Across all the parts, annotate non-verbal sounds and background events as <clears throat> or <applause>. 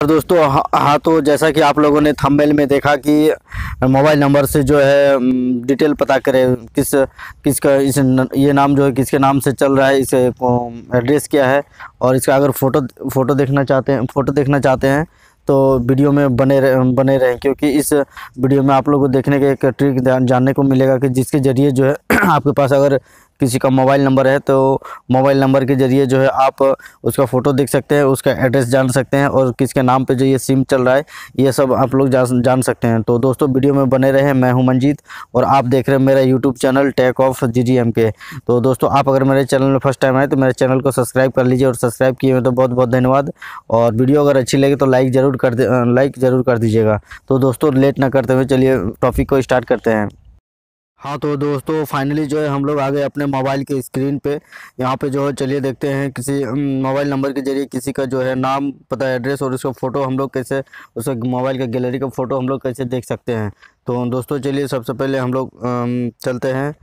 दोस्तों हाँ हाँ तो जैसा कि आप लोगों ने थंबनेल में देखा कि मोबाइल नंबर से जो है डिटेल पता करें किस किसका इस न, ये नाम जो है किसके नाम से चल रहा है इसे एड्रेस क्या है और इसका अगर फ़ोटो फ़ोटो देखना चाहते हैं फ़ोटो देखना चाहते हैं तो वीडियो में बने रहे बने रहें क्योंकि इस वीडियो में आप लोगों को देखने के एक ट्रिक जानने को मिलेगा कि जिसके ज़रिए जो है <clears throat> आपके पास अगर किसी का मोबाइल नंबर है तो मोबाइल नंबर के ज़रिए जो है आप उसका फ़ोटो देख सकते हैं, उसका एड्रेस जान सकते हैं और किसके नाम पे जो ये सिम चल रहा है, ये सब आप लोग जान जान सकते हैं। तो दोस्तों, वीडियो में बने रहे, मैं हूँ मंजीत और आप देख रहे हैं मेरा YouTube channel tech of G G M K तो दोस्तों, आप अगर मेरे चैनल में फ़र्स्ट टाइम आए तो मेरे चैनल को सब्सक्राइब कर लीजिए और सब्सक्राइब किए हुए तो बहुत बहुत धन्यवाद। और वीडियो अगर अच्छी लगे तो लाइक ज़रूर कर लाइक ज़रूर कर दीजिएगा। तो दोस्तों, लेट ना करते हुए चलिए टॉपिक को स्टार्ट करते हैं। हाँ तो दोस्तों फाइनली जो है हम लोग आ गए अपने मोबाइल के स्क्रीन पे। यहाँ पे जो है, चलिए देखते हैं किसी मोबाइल नंबर के ज़रिए किसी का जो है नाम, पता एड्रेस और उसका फ़ोटो हम लोग कैसे, उसका मोबाइल का गैलरी का फ़ोटो हम लोग कैसे देख सकते हैं। तो दोस्तों, चलिए सबसे पहले हम लोग चलते हैं।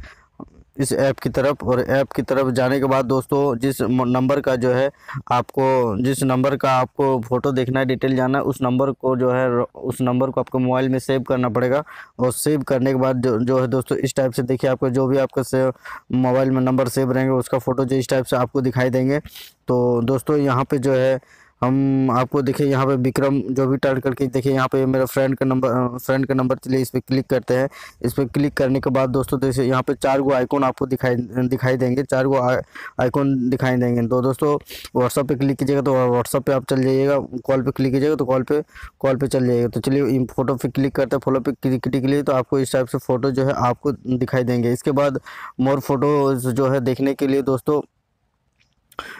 इस ऐप की तरफ़ और ऐप की तरफ़ जाने के बाद दोस्तों, जिस नंबर का जो है आपको, जिस नंबर का आपको फ़ोटो देखना है, डिटेल जाना है, उस नंबर को जो है उस नंबर को आपको मोबाइल में सेव करना पड़ेगा। और सेव करने के बाद जो जो है दोस्तों, इस टाइप से देखिए आपको जो भी आपका से मोबाइल में नंबर सेव रहेंगे, उसका फ़ोटो जो इस टाइप से आपको दिखाई देंगे। तो दोस्तों, यहाँ पर जो है हम आपको देखिए यहाँ पे विक्रम, जो भी टाइप करके, देखिए यहाँ पे मेरा फ्रेंड का नंबर फ्रेंड का नंबर चलिए इस पर क्लिक करते हैं। इस पर क्लिक करने के बाद दोस्तों देखिए यहाँ पे चार गो आइकॉन आपको दिखाई दिखाई देंगे, चार गो आइकॉन दिखाई देंगे। तो दोस्तों व्हाट्सअप पे क्लिक कीजिएगा तो व्हाट्सअप पे आप चल जाइएगा कॉल पे क्लिक कीजिएगा तो कॉल पे कॉल पे चल जाइएगा। तो चलिए फ़ोटो पे क्लिक करते हैं फ़ोटो पे क्लिक के लिए तो आपको इस टाइप से फ़ोटो जो है, आपको दिखाई देंगे। इसके बाद मोर फ़ोटो जो है देखने के लिए, दोस्तों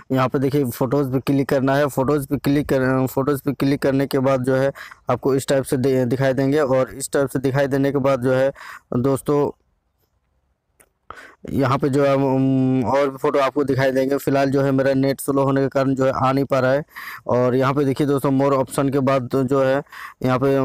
यहाँ पे देखिए फ़ोटोज़ पे क्लिक करना है। फ़ोटोज़ पे क्लिक कर फ़ोटोज़ पे क्लिक करने के बाद जो है आपको इस टाइप से दिखाई देंगे और इस टाइप से दिखाई देने के बाद जो है दोस्तों यहाँ पे जो है और भी फ़ोटो आपको दिखाई देंगे। फ़िलहाल जो है, मेरा नेट स्लो होने के कारण जो है, आ नहीं पा रहा है। और यहाँ पे देखिए दोस्तों मोर ऑप्शन के बाद तो जो है, यहाँ पे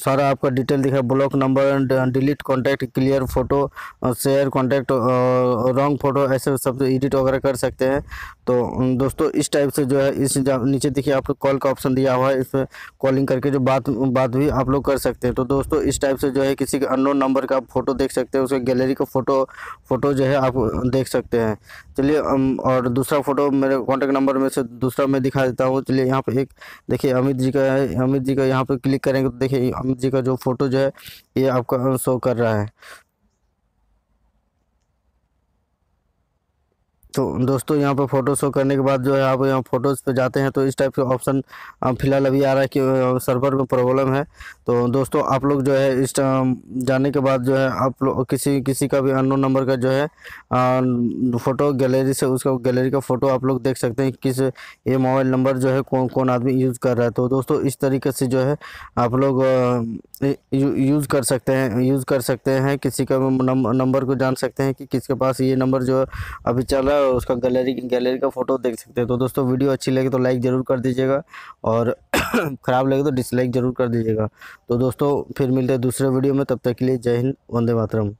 सारा आपका डिटेल दिखा block number delete contact clear photo share contact wrong photo ऐसे सब एडिट वगैरह कर सकते हैं। तो दोस्तों, इस टाइप से जो है, इस नीचे देखिए, आपको कॉल का ऑप्शन दिया हुआ है। इसमें कॉलिंग करके जो बात बात भी आप लोग कर सकते हैं। तो दोस्तों, इस टाइप से जो है, किसी के अननोन नंबर का फ़ोटो देख सकते हैं। उसके गैलरी का फ़ोटो फ़ोटो जो है आप देख सकते हैं। चलिए और दूसरा फ़ोटो मेरे कॉन्टैक्ट नंबर में से दूसरा मैं दिखा देता हूँ। चलिए, यहाँ पे एक, देखिए, अमित जी का है। अमित जी का यहाँ पे क्लिक करेंगे तो देखिए, अमित जी का जो फ़ोटो जो है, ये आपका शो कर रहा है। तो दोस्तों, यहाँ पर फ़ोटो शो करने के बाद जो है, आप यहाँ फ़ोटोज़ पे जाते हैं तो इस टाइप के ऑप्शन फ़िलहाल अभी आ रहा है कि सर्वर में प्रॉब्लम है। तो दोस्तों, आप लोग जो है, इस जाने के बाद जो है, आप लोग किसी किसी का भी अननोन नंबर का जो है फ़ोटो गैलरी से उसका गैलरी का फ़ोटो आप लोग देख सकते हैं, किस, ये मोबाइल नंबर जो है, कौन कौन आदमी यूज़ कर रहा है। तो दोस्तों, इस तरीके से जो है, आप लोग यूज़ कर सकते हैं यूज़ कर सकते हैं, किसी का नंबर को जान सकते हैं कि किसके पास ये नंबर जो अभी चल रहा है उसका गैलरी गैलरी का फ़ोटो देख सकते हैं। तो दोस्तों वीडियो अच्छी लगे तो लाइक ज़रूर कर दीजिएगा और <clears throat> ख़राब लगे तो डिसलाइक ज़रूर कर दीजिएगा। तो दोस्तों, फिर मिलते हैं दूसरे वीडियो में, तब तक के लिए जय हिंद, वंदे मातरम।